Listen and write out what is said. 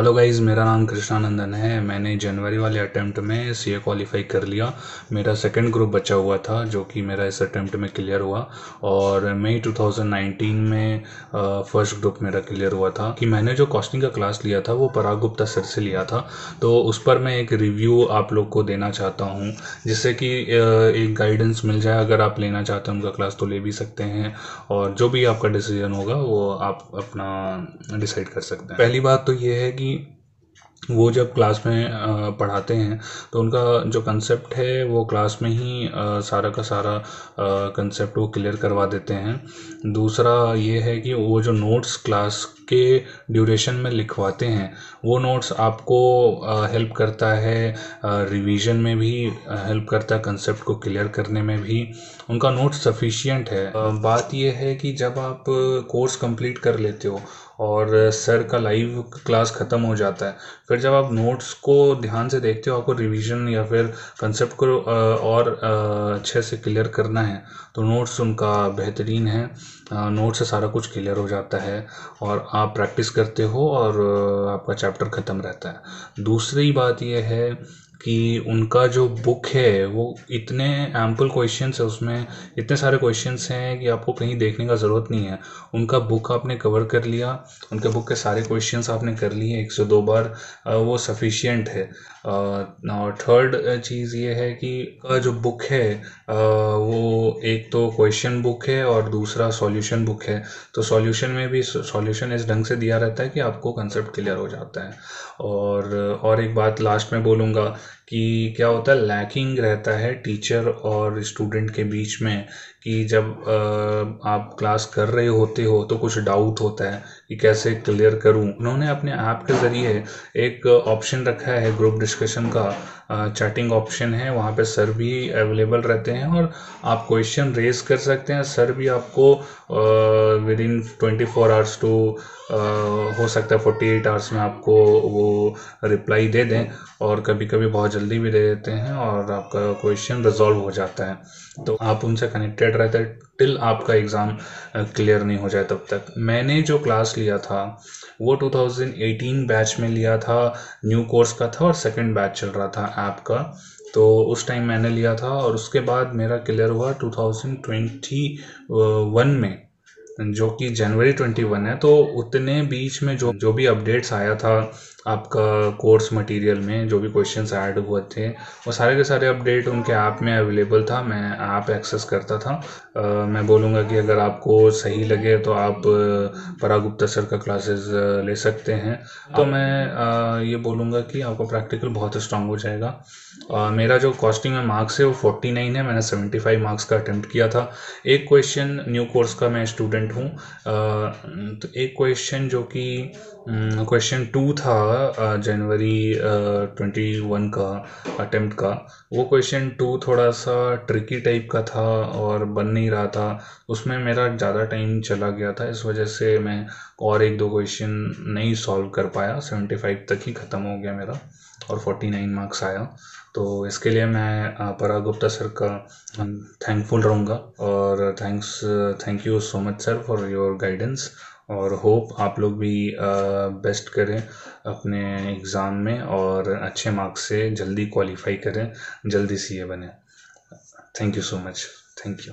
Hello guys मेरा नाम कृष्णानंदन है। मैंने जनवरी वाले अटैम्प्ट में सी ए क्वालिफाई कर लिया। मेरा सेकंड ग्रुप बचा हुआ था, जो कि मेरा इस अटैम्प्ट में क्लियर हुआ। और मई 2019 में फ़र्स्ट ग्रुप मेरा क्लियर हुआ था कि मैंने जो कॉस्टिंग का क्लास लिया था, वो पराग गुप्ता सर से लिया था। तो उस पर मैं एक रिव्यू आप लोग को देना चाहता हूँ, जिससे कि एक गाइडेंस मिल जाए। अगर आप लेना चाहते हैं उनका क्लास तो ले भी सकते हैं। और जो भी आपका डिसीज़न होगा, वो आप अपना डिसाइड कर सकते हैं। पहली बात तो ये है कि に वो जब क्लास में पढ़ाते हैं तो उनका जो कंसेप्ट है, वो क्लास में ही सारा का सारा कंसेप्ट वो क्लियर करवा देते हैं। दूसरा ये है कि वो जो नोट्स क्लास के ड्यूरेशन में लिखवाते हैं, वो नोट्स आपको हेल्प करता है रिवीजन में भी हेल्प करता है कंसेप्ट को क्लियर करने में भी। उनका नोट्स सफिशियंट है। बात ये है कि जब आप कोर्स कंप्लीट कर लेते हो, और सर का लाइव क्लास ख़त्म हो जाता है फिर जब आप नोट्स को ध्यान से देखते हो, आपको रिवीजन या फिर कंसेप्ट को और अच्छे से क्लियर करना है तो नोट्स उनका बेहतरीन है। नोट्स से सारा कुछ क्लियर हो जाता है और आप प्रैक्टिस करते हो और आपका चैप्टर ख़त्म रहता है। दूसरी बात यह है कि उनका जो बुक है, वो इतने एम्पल क्वेश्चंस है उसमें, इतने सारे क्वेश्चंस हैं कि आपको कहीं देखने का ज़रूरत नहीं है। उनका बुक आपने कवर कर लिया, उनके बुक के सारे क्वेश्चंस आपने कर लिए, एक से दो बार वो सफिशियंट है। और थर्ड चीज़ ये है कि जो बुक है वो एक तो क्वेश्चन बुक है और दूसरा सॉल्यूशन बुक है। तो सॉल्यूशन में भी सॉल्यूशन इस ढंग से दिया रहता है कि आपको कंसेप्ट क्लियर हो जाता है। और और एक बात लास्ट में बोलूँगा कि क्या होता है लैकिंग रहता है टीचर और स्टूडेंट के बीच में कि जब आप क्लास कर रहे होते हो तो कुछ डाउट होता है कि कैसे क्लियर करूँ। उन्होंने अपने ऐप के ज़रिए एक ऑप्शन रखा है ग्रुप डिस्कशन का चैटिंग ऑप्शन है, वहाँ पे सर भी अवेलेबल रहते हैं और आप क्वेश्चन रेज कर सकते हैं। सर भी आपको within twenty four hours to हो सकता है फोर्टी एट आवर्स में आपको वो रिप्लाई दे दें और कभी कभी बहुत जल्दी भी दे देते हैं और आपका क्वेश्चन रिजॉल्व हो जाता है। तो आप उनसे कनेक्टेड रहते हैं। टिल आपका एग्ज़ाम क्लियर नहीं हो जाए तब तक। मैंने जो क्लास लिया था, वो 2018 बैच में लिया था न्यू कोर्स का था और सेकंड बैच चल रहा था ऐप का। तो उस टाइम मैंने लिया था और उसके बाद मेरा क्लियर हुआ 2021 में, जो कि जनवरी 21 है। तो उतने बीच में जो जो भी अपडेट्स आया था आपका कोर्स मटेरियल में जो भी क्वेश्चंस ऐड हुए थे वो सारे के सारे अपडेट उनके ऐप में अवेलेबल था मैं ऐप एक्सेस करता था। आ, मैं बोलूँगा कि अगर आपको सही लगे तो आप पराग गुप्ता सर का क्लासेस ले सकते हैं। तो मैं आ, ये बोलूँगा कि आपका प्रैक्टिकल बहुत स्ट्रांग हो जाएगा। आ, मेरा जो कॉस्टिंग में मार्क्स है वो फोर्टी नाइन है मैंने सेवेंटी फाइव मार्क्स का अटैम्प्ट किया था। एक क्वेश्चन न्यू कोर्स का मैं स्टूडेंट हूँ। तो एक क्वेश्चन जो कि क्वेश्चन टू था जनवरी ट्वेंटी वन का अटेम्प्ट का। वो क्वेश्चन टू थोड़ा सा ट्रिकी टाइप का था और बन नहीं रहा था। उसमें मेरा ज़्यादा टाइम चला गया था। इस वजह से मैं और एक दो क्वेश्चन नहीं सॉल्व कर पाया। सेवेंटी फाइव तक ही ख़त्म हो गया मेरा और फोर्टी नाइन मार्क्स आया। तो इसके लिए मैं पराग गुप्ता सर का थैंकफुल रहूँगा और thanks thank you so much sir for your guidance और होप आप लोग भी बेस्ट करें अपने एग्ज़ाम में और अच्छे मार्क्स से जल्दी क्वालिफाई करें, जल्दी सी ए बने। Thank you so much thank you